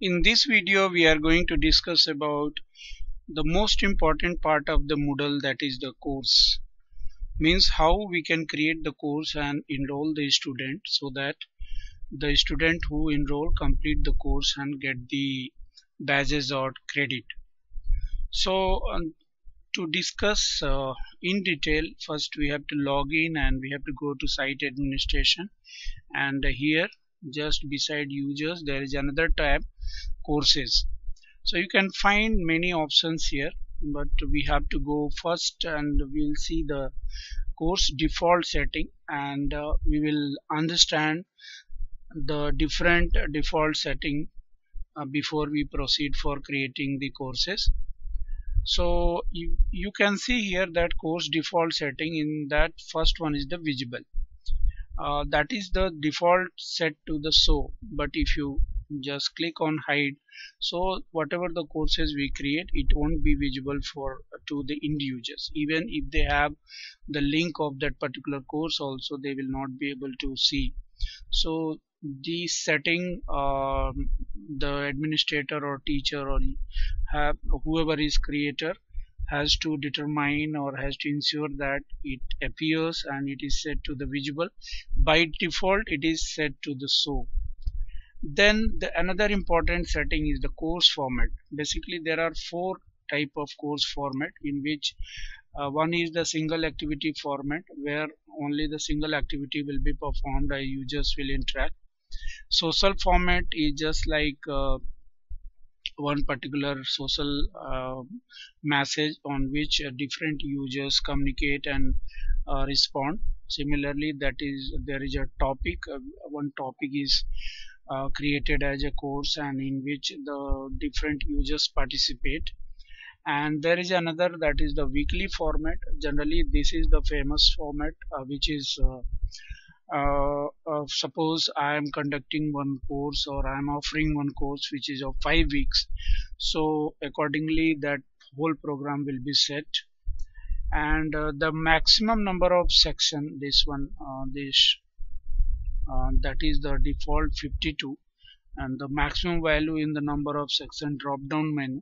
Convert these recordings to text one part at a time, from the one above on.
In this video we are going to discuss about the most important part of the Moodle that is the course. Means how we can create the course and enroll the student so that the student who enroll complete the course and get the badges or credit. So um, to discuss uh, in detail first we have to log in and we have to go to site administration. And here just beside users there is another tab courses. So you can find many options here but we have to go first and we'll see the course default setting and uh, we will understand the different default setting uh, before we proceed for creating the courses. So you, you can see here that course default setting in that first one is the visible. Uh, that is the default set to the show. But if you just click on hide. So whatever the courses we create it won't be visible for to the end users. Even if they have the link of that particular course also they will not be able to see. So the setting uh, the administrator or teacher or have whoever is creator has to determine or has to ensure that it appears and it is set to the visible. By default it is set to the show then the another important setting is the course format. Basically there are four type of course format in which uh, one is the single activity format where only the single activity will be performed and users will interact. Social format is just like uh, one particular social uh, message on which uh, different users communicate and uh, respond. Similarly that is there is a topic uh, one topic is uh, created as a course and in which the different users participate. And there is another that is the weekly format. Generally this is the famous format uh, which is uh, uh, suppose I am conducting one course or I am offering one course which is of five weeks. So accordingly that whole program will be set. And uh, the maximum number of section this one uh, this uh, that is the default 52 and the maximum value in the number of section drop down menu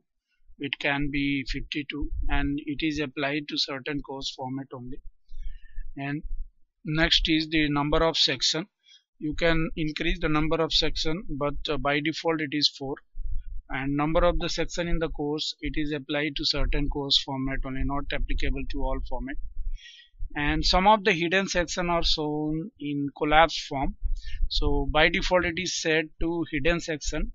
it can be 52 and it is applied to certain course format only. And next is the number of section. You can increase the number of section but uh, by default it is 4 and number of the section in the course it is applied to certain course format only not applicable to all format and some of the hidden section are shown in collapse form. So by default it is set to hidden section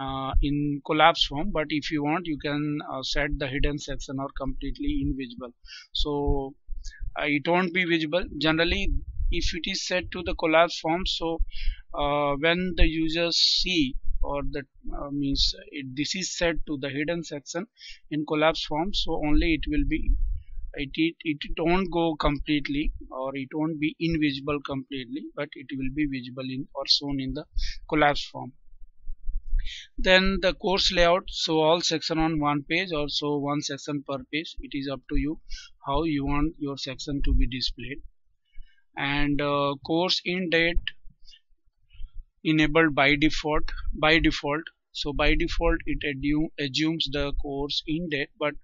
uh, in collapse form. But if you want you can uh, set the hidden section or completely invisible. So uh, it won't be visible. Generally if it is set to the collapse form so uh, when the users see or that uh, means it, this is set to the hidden section in collapse form so only it will be it, it it won't go completely or it won't be invisible completely but it will be visible in or shown in the collapse form. Then the course layout so all section on one page or so one section per page it is up to you how you want your section to be displayed. And uh, course end date enabled by default by default. So by default it assumes the course end date but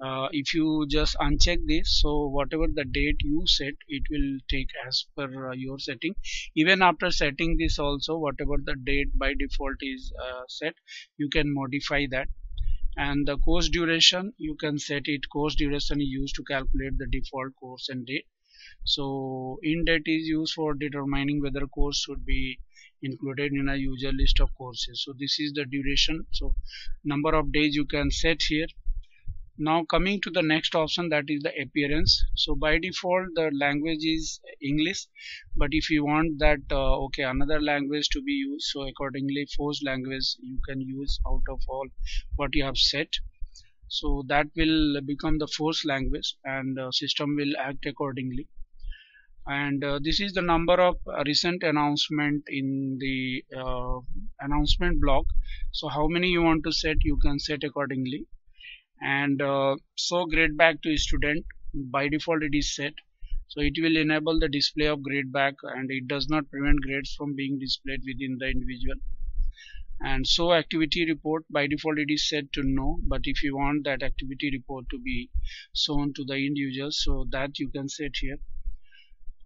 uh, if you just uncheck this so whatever the date you set it will take as per uh, your setting. Even after setting this also whatever the date by default is uh, set you can modify that. And the course duration you can set it. Course duration is used to calculate the default course and date. So end date is used for determining whether course should be included in a user list of courses. So this is the duration. So number of days you can set here now coming to the next option that is the appearance. So by default the language is English but if you want that uh, okay another language to be used so accordingly forced language you can use out of all what you have set. So that will become the forced language and uh, system will act accordingly. And uh, this is the number of recent announcement in the uh, announcement block. So how many you want to set you can set accordingly and uh, so gradebook to student. By default it is set. So it will enable the display of gradebook and it does not prevent grades from being displayed within the individual. And so activity report by default it is set to no. But if you want that activity report to be shown to the end users so that you can set here.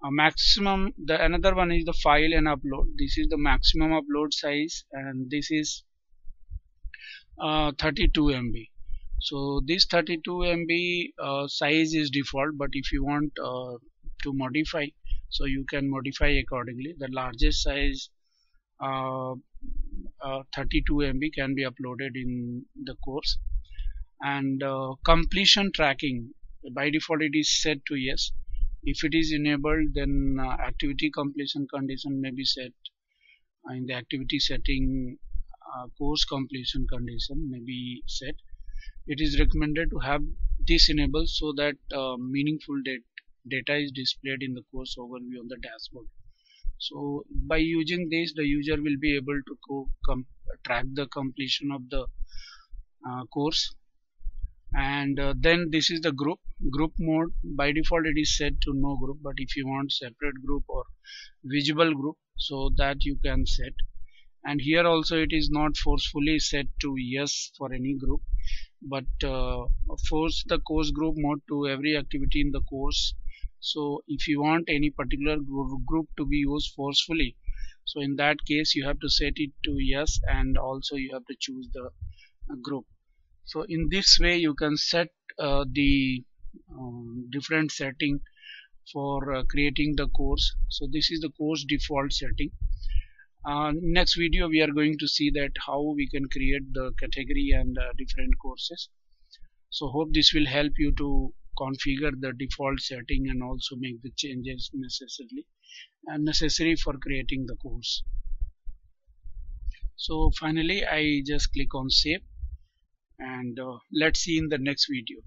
A maximum the another one is the file and upload. This is the maximum upload size and this is uh, 32 MB so this 32 MB uh, size is default but if you want uh, to modify so you can modify accordingly. The largest size uh, uh, 32 MB can be uploaded in the course. And uh, completion tracking by default it is set to yes. If it is enabled then uh, activity completion condition may be set. In the activity setting course completion condition may be set it is recommended to have this enabled so that uh, meaningful dat data is displayed in the course overview on the dashboard. So by using this the user will be able to track the completion of the uh, course. And uh, then this is the group group mode. By default it is set to no group but if you want separate group or visible group so that you can set. And here also it is not forcefully set to yes for any group but uh, force the course group mode to every activity in the course. So if you want any particular group to be used forcefully so in that case you have to set it to yes and also you have to choose the uh, group. So in this way you can set uh, the um, different setting for uh, creating the course. So this is the course default setting uh, next video we are going to see that how we can create the category and uh, different courses. So hope this will help you to configure the default setting and also make the changes necessarily and necessary for creating the course. So finally I just click on save and uh, let's see in the next video